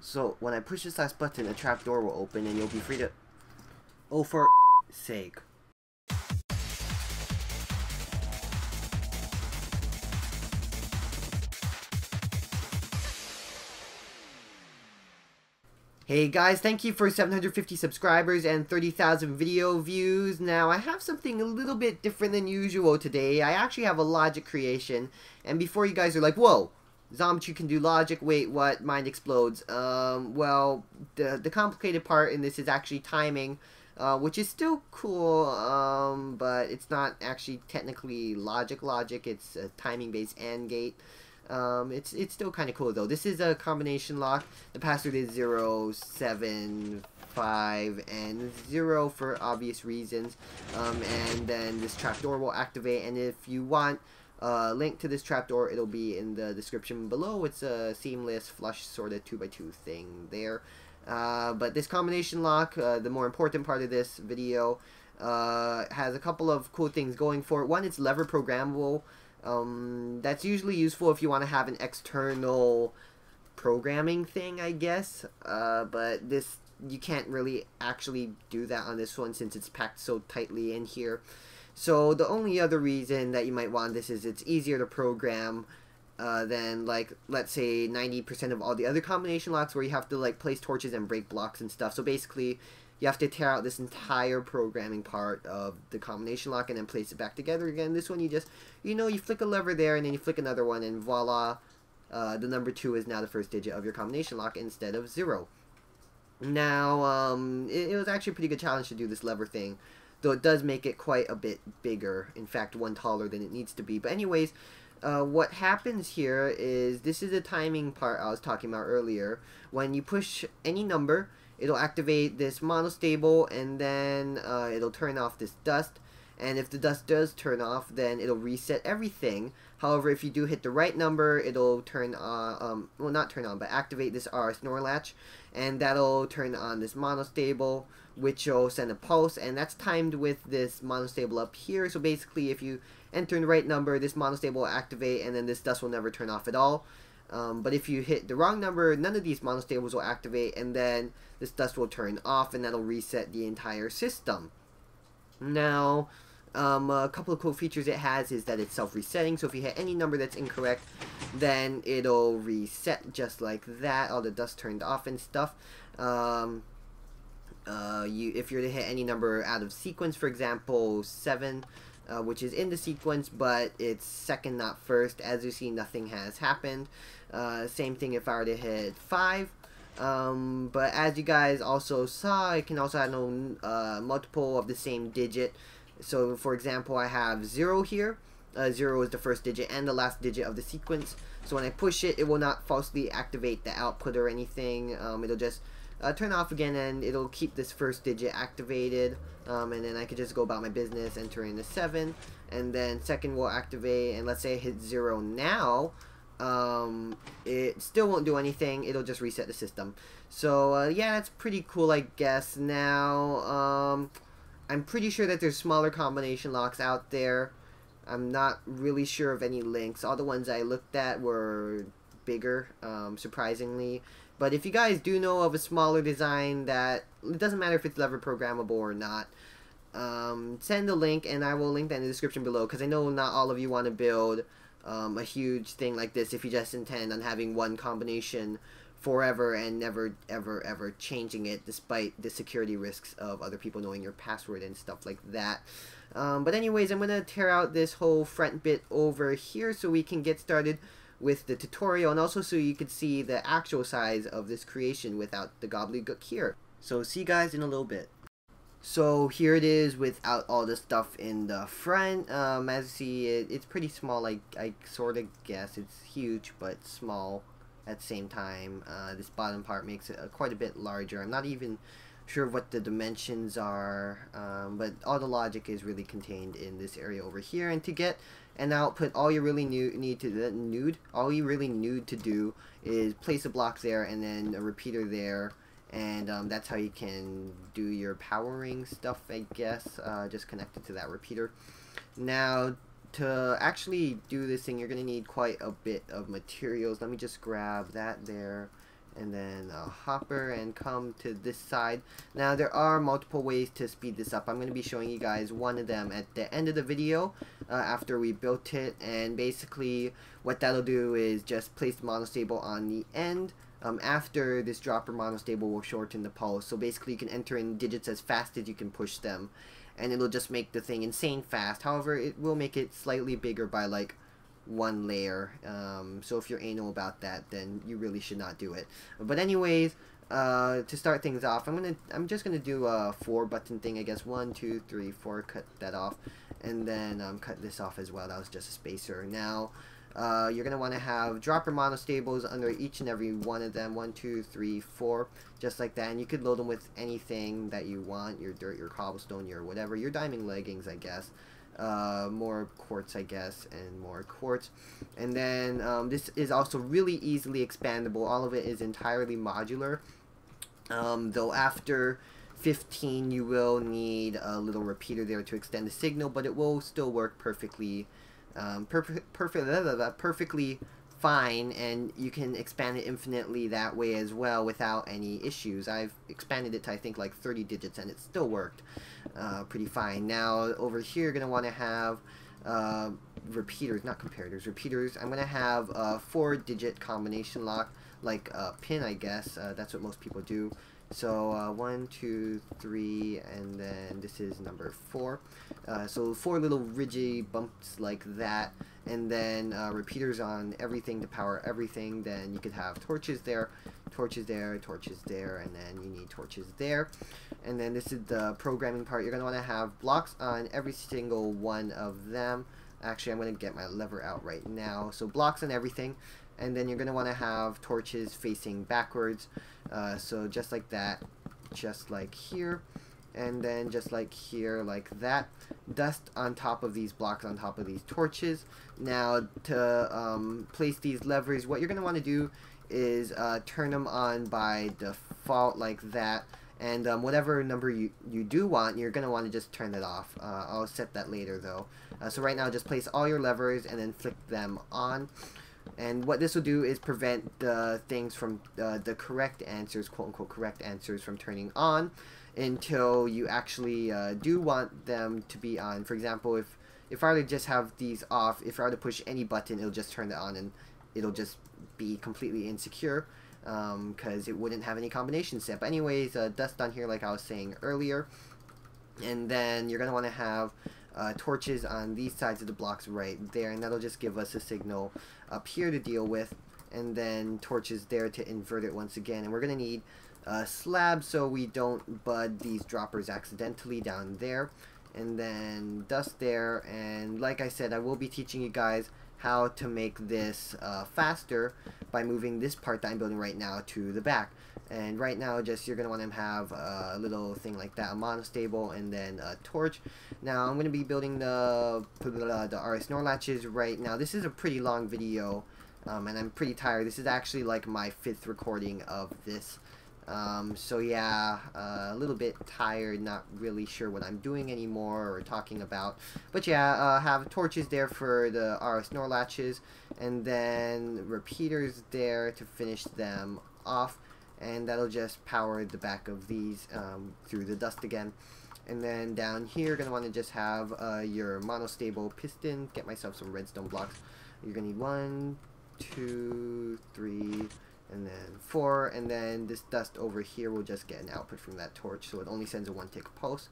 So when I push this last button, a trap door will open and you'll be free to... Oh, for sake. Hey guys, thank you for 750 subscribers and 30,000 video views. Now, I have something a little bit different than usual today. I actually have a logic creation, and before you guys are like, whoa, Zombie can do logic, wait, what, mind explodes. Um, well, the, the complicated part in this is actually timing, uh, which is still cool, um, but it's not actually technically logic logic, it's a timing-based AND gate. Um, it's it's still kind of cool though. This is a combination lock. The password is 0, 7, 5, and 0 for obvious reasons. Um, and then this trapdoor will activate. And if you want a link to this trapdoor, it'll be in the description below. It's a seamless flush sort of 2x2 thing there. Uh, but this combination lock, uh, the more important part of this video, uh, has a couple of cool things going for it. One, it's lever programmable. Um, that's usually useful if you want to have an external programming thing, I guess. Uh, but this you can't really actually do that on this one since it's packed so tightly in here. So the only other reason that you might want this is it's easier to program uh, than like let's say 90% of all the other combination locks where you have to like place torches and break blocks and stuff. So basically you have to tear out this entire programming part of the combination lock and then place it back together again. This one you just, you know, you flick a lever there and then you flick another one and voila, uh, the number 2 is now the first digit of your combination lock instead of 0. Now, um, it, it was actually a pretty good challenge to do this lever thing, though it does make it quite a bit bigger, in fact one taller than it needs to be. But anyways, uh, what happens here is, this is the timing part I was talking about earlier. When you push any number, it'll activate this monostable and then uh, it'll turn off this dust and if the dust does turn off then it'll reset everything however if you do hit the right number it'll turn on um, well not turn on but activate this NOR latch and that'll turn on this monostable which will send a pulse and that's timed with this monostable up here so basically if you enter the right number this monostable will activate and then this dust will never turn off at all um, but if you hit the wrong number, none of these monostables will activate, and then this dust will turn off, and that'll reset the entire system. Now, um, a couple of cool features it has is that it's self-resetting, so if you hit any number that's incorrect, then it'll reset just like that, all the dust turned off and stuff. Um, uh, you, if you're to hit any number out of sequence, for example, 7, uh, which is in the sequence, but it's second, not first. As you see, nothing has happened. Uh, same thing if I were to hit 5. Um, but as you guys also saw, I can also have uh, multiple of the same digit. So, for example, I have 0 here. Uh, 0 is the first digit and the last digit of the sequence. So when I push it, it will not falsely activate the output or anything. Um, it'll just uh, turn off again and it'll keep this first digit activated. Um, and then I could just go about my business enter in the 7 and then second will activate and let's say I hit 0 now um, it still won't do anything. It'll just reset the system. So uh, yeah that's pretty cool I guess. Now um, I'm pretty sure that there's smaller combination locks out there. I'm not really sure of any links. All the ones I looked at were bigger um, surprisingly but if you guys do know of a smaller design that it doesn't matter if it's lever programmable or not, um, send a link and I will link that in the description below because I know not all of you want to build um, a huge thing like this if you just intend on having one combination forever and never ever ever changing it despite the security risks of other people knowing your password and stuff like that. Um, but anyways, I'm going to tear out this whole front bit over here so we can get started with the tutorial and also so you could see the actual size of this creation without the gobbledygook here. So see you guys in a little bit. So here it is without all the stuff in the front. Um, as you see, it, it's pretty small. I, I sort of guess it's huge, but small at the same time. Uh, this bottom part makes it uh, quite a bit larger. I'm not even sure what the dimensions are, um, but all the logic is really contained in this area over here. And to get and output, all you really need to nude, all you really need to do is place a block there and then a repeater there, and um, that's how you can do your powering stuff, I guess, uh, just connected to that repeater. Now, to actually do this thing, you're to need quite a bit of materials. Let me just grab that there, and then a hopper and come to this side. Now there are multiple ways to speed this up. I'm going to be showing you guys one of them at the end of the video uh, after we built it and basically what that'll do is just place the monostable on the end um, after this dropper monostable will shorten the pulse. So basically you can enter in digits as fast as you can push them and it'll just make the thing insane fast. However, it will make it slightly bigger by like one layer. Um, so if you're anal about that, then you really should not do it. But anyways, uh, to start things off, I'm gonna I'm just gonna do a four button thing. I guess one, two, three, four. Cut that off, and then um, cut this off as well. That was just a spacer. Now. Uh, you're going to want to have dropper monostables under each and every one of them. One, two, three, four. Just like that. And you could load them with anything that you want. Your dirt, your cobblestone, your whatever. Your diamond leggings, I guess uh, more quartz, I guess, and more quartz. And then um, this is also really easily expandable. All of it is entirely modular. Um, though after 15, you will need a little repeater there to extend the signal, but it will still work perfectly, um, perf perfect, perfectly fine, and you can expand it infinitely that way as well without any issues. I've expanded it to, I think, like 30 digits, and it still worked uh, pretty fine. Now, over here, you're going to want to have uh, repeaters, not comparators, repeaters. I'm going to have a four-digit combination lock, like a pin, I guess. Uh, that's what most people do. So uh, one, two, three, and then this is number four. Uh, so four little rigid bumps like that, and then uh, repeaters on everything to power everything. Then you could have torches there, torches there, torches there, and then you need torches there. And then this is the programming part. You're going to want to have blocks on every single one of them. Actually, I'm going to get my lever out right now. So blocks on everything and then you're going to want to have torches facing backwards uh, so just like that just like here and then just like here like that dust on top of these blocks on top of these torches now to um, place these levers what you're going to want to do is uh, turn them on by default like that and um, whatever number you, you do want, you're going to want to just turn it off. Uh, I'll set that later though. Uh, so right now just place all your levers and then flick them on. And what this will do is prevent the things from uh, the correct answers, quote unquote correct answers, from turning on until you actually uh, do want them to be on. For example, if if I were to just have these off, if I were to push any button, it'll just turn it on and it'll just be completely insecure because um, it wouldn't have any combination set. But anyways, uh, dust on here like I was saying earlier. And then you're going to want to have uh, torches on these sides of the blocks right there and that'll just give us a signal up here to deal with and then torches there to invert it once again. And we're gonna need a slab so we don't bud these droppers accidentally down there. And then dust there and like I said I will be teaching you guys how to make this uh, faster by moving this part that I'm building right now to the back. And right now just you're going to want to have a little thing like that a monostable and then a torch. Now I'm going to be building the the RS NOR latches right now. This is a pretty long video um, and I'm pretty tired. This is actually like my fifth recording of this um, so yeah, uh, a little bit tired, not really sure what I'm doing anymore or talking about. But yeah, uh, have torches there for the RS NOR latches, and then repeaters there to finish them off. And that'll just power the back of these um, through the dust again. And then down here, to want to just have uh, your monostable piston. Get myself some redstone blocks. You're to need one, two, three, and then four, and then this dust over here will just get an output from that torch, so it only sends a one tick pulse,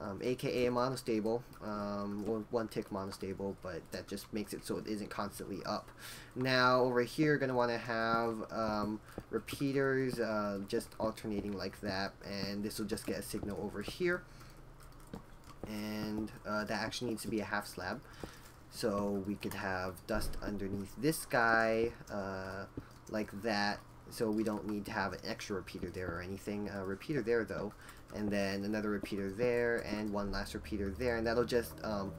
um, aka a monostable, um, or one tick monostable, but that just makes it so it isn't constantly up. Now over here, you're gonna want to have um, repeaters uh, just alternating like that, and this will just get a signal over here, and uh, that actually needs to be a half slab. So we could have dust underneath this guy, uh, like that so we don't need to have an extra repeater there or anything. A repeater there though, and then another repeater there, and one last repeater there, and that'll just um,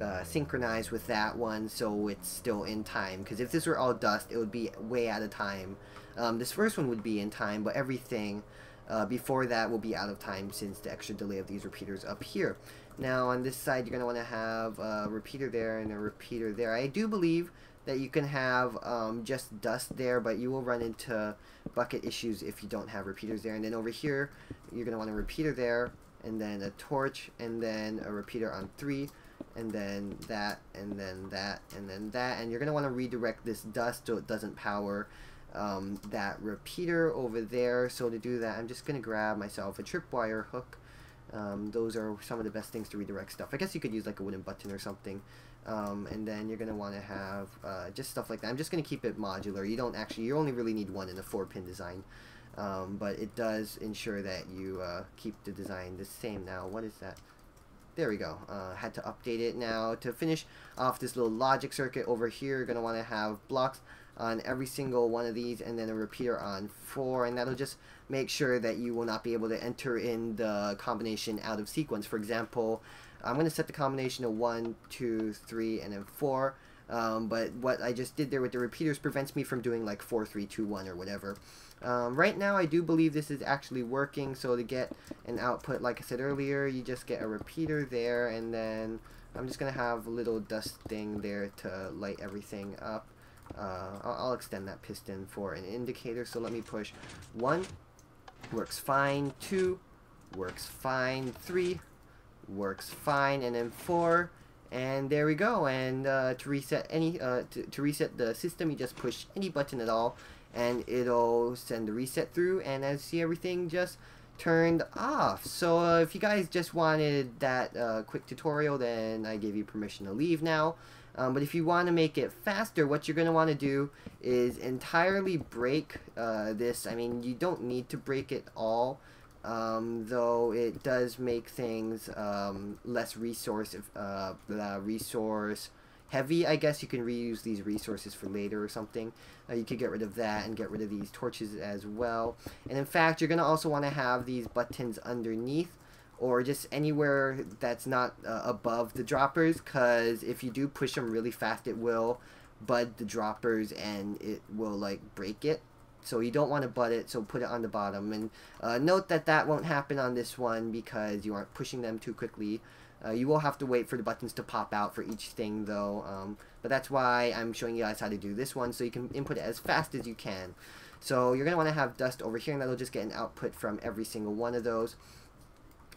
uh, synchronize with that one so it's still in time. Because if this were all dust, it would be way out of time. Um, this first one would be in time, but everything uh, before that will be out of time since the extra delay of these repeaters up here. Now on this side, you're going to want to have a repeater there and a repeater there. I do believe that you can have um, just dust there, but you will run into bucket issues if you don't have repeaters there. And then over here, you're going to want a repeater there, and then a torch, and then a repeater on 3, and then that, and then that, and then that. And you're going to want to redirect this dust so it doesn't power um, that repeater over there. So to do that, I'm just going to grab myself a tripwire hook. Um, those are some of the best things to redirect stuff. I guess you could use like a wooden button or something. Um, and then you're going to want to have uh, just stuff like that. I'm just going to keep it modular. You don't actually, you only really need one in a four pin design. Um, but it does ensure that you uh, keep the design the same now. What is that? There we go. Uh, had to update it now. To finish off this little logic circuit over here, you're going to want to have blocks on every single one of these and then a repeater on four and that'll just make sure that you will not be able to enter in the combination out of sequence. For example, I'm going to set the combination of 1, 2, 3, and then 4. Um, but what I just did there with the repeaters prevents me from doing like 4, 3, 2, 1 or whatever. Um, right now I do believe this is actually working, so to get an output, like I said earlier, you just get a repeater there, and then I'm just going to have a little dust thing there to light everything up. Uh, I'll, I'll extend that piston for an indicator, so let me push 1, works fine, 2, works fine, 3, works fine. And then 4 and there we go. And uh, to reset any uh, to, to reset the system you just push any button at all and it'll send the reset through. And as you see everything just turned off. So uh, if you guys just wanted that uh, quick tutorial then I give you permission to leave now. Um, but if you want to make it faster what you're going to want to do is entirely break uh, this. I mean you don't need to break it all um, though it does make things um, less resource uh, resource heavy. I guess you can reuse these resources for later or something. Uh, you could get rid of that and get rid of these torches as well. And in fact, you're going to also want to have these buttons underneath or just anywhere that's not uh, above the droppers because if you do push them really fast, it will bud the droppers and it will like break it so you don't want to butt it, so put it on the bottom. And uh, note that that won't happen on this one because you aren't pushing them too quickly. Uh, you will have to wait for the buttons to pop out for each thing though. Um, but that's why I'm showing you guys how to do this one so you can input it as fast as you can. So you're going to want to have dust over here and that'll just get an output from every single one of those.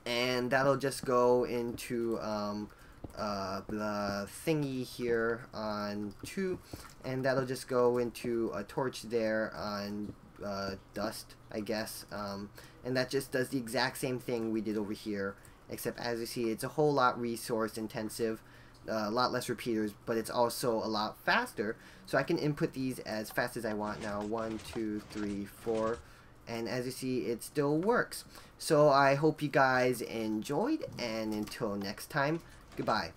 And that'll just go into um, uh, the thingy here on 2 and that'll just go into a torch there on uh, dust I guess um, and that just does the exact same thing we did over here except as you see it's a whole lot resource intensive uh, a lot less repeaters but it's also a lot faster. So I can input these as fast as I want now. One two three four and as you see it still works. So I hope you guys enjoyed and until next time Goodbye.